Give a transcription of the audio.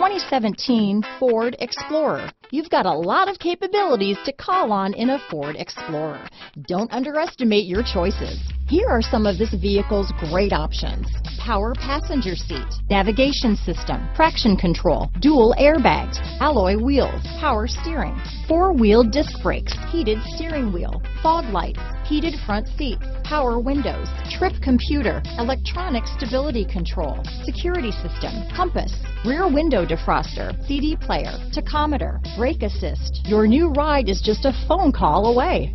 2017 Ford Explorer. You've got a lot of capabilities to call on in a Ford Explorer. Don't underestimate your choices. Here are some of this vehicle's great options. Power passenger seat, navigation system, traction control, dual airbags, alloy wheels, power steering, four-wheel disc brakes, heated steering wheel, fog lights, heated front seats, power windows, trip computer, electronic stability control, security system, compass, rear window defroster, CD player, tachometer, brake assist. Your new ride is just a phone call away.